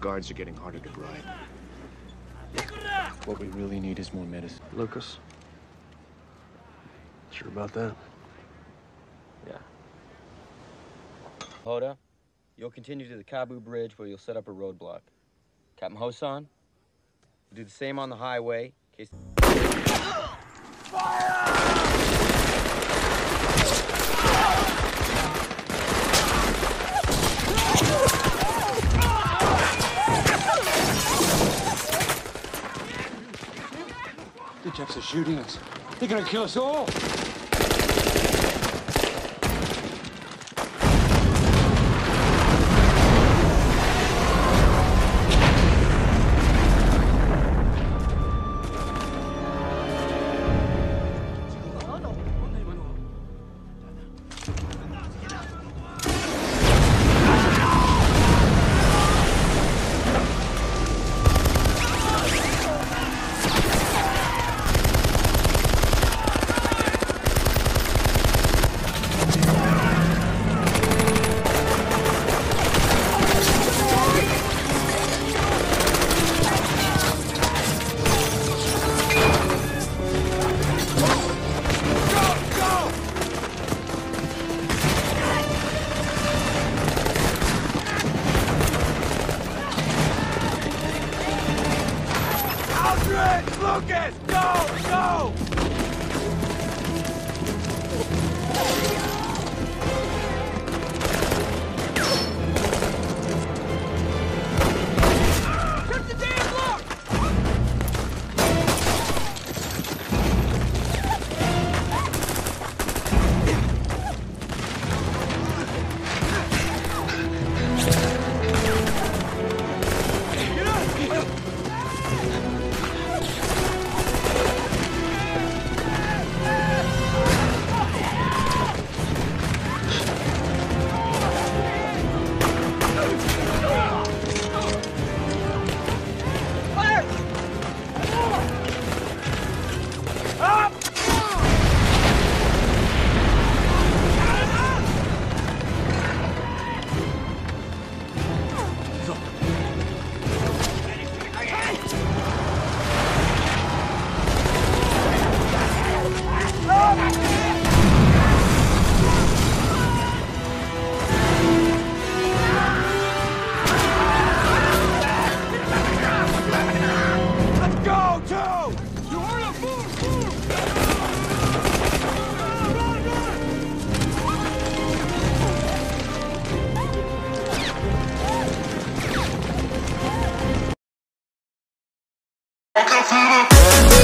guards are getting harder to bribe. What we really need is more medicine. Lucas? Sure about that? Yeah. Hoda, you'll continue to the Cabu Bridge where you'll set up a roadblock. Captain Joson, do the same on the highway in case. The Japs are shooting us. They're gonna kill us all. Lucas, go, go! Welcome to the